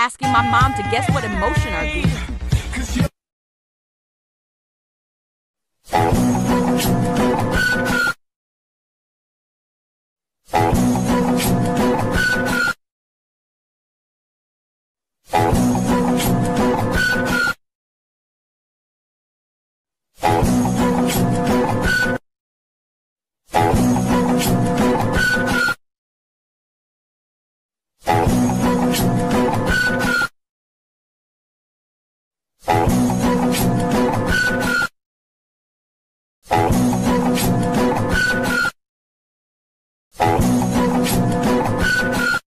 asking my mom to guess what emotion are these. you